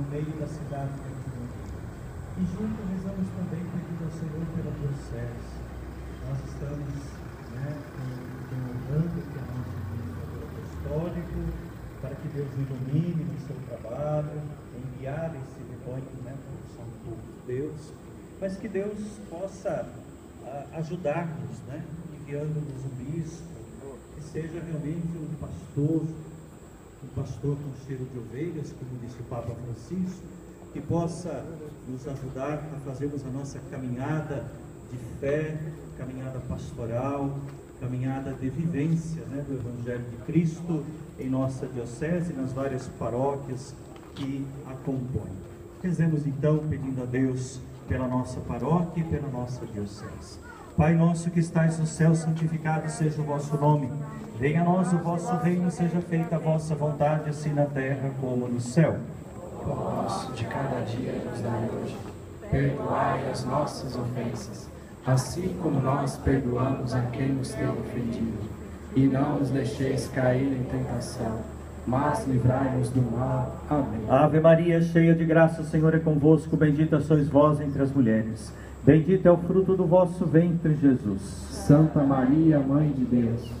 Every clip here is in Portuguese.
no meio da cidade de Antioquia. E junto rezamos também pedindo ao Senhor pela diocese. Nós estamos né, honrando que é nosso administrador apostólico, para que Deus ilumine no seu trabalho, enviar esse rebanho, né, são todos Deus, mas que Deus possa ajudar-nos, né, enviando-nos um bispo, que seja realmente um pastor, um pastor com cheiro de ovelhas, como disse o Papa Francisco, que possa nos ajudar a fazermos a nossa caminhada de fé, caminhada pastoral, caminhada de vivência né, do Evangelho de Cristo em nossa diocese, nas várias paróquias que a compõem. Rezemos então pedindo a Deus pela nossa paróquia e pela nossa diocese. Pai nosso que estais no céu, santificado seja o vosso nome. Venha a nós o vosso reino, seja feita a vossa vontade, assim na terra como no céu. O nosso de cada dia nos dá hoje. Perdoai as nossas ofensas, assim como nós perdoamos a quem nos tem ofendido. E não nos deixeis cair em tentação, mas livrai-nos do mal. Amém. Ave Maria, cheia de graça, o Senhor é convosco. Bendita sois vós entre as mulheres. Bendito é o fruto do vosso ventre, Jesus. Santa Maria, Mãe de Deus,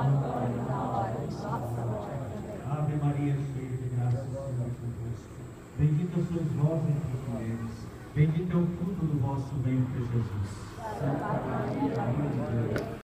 bendita sois vós entre as mulheres, bendito é o fruto do vosso ventre, Jesus. Santa Maria, Mãe de Deus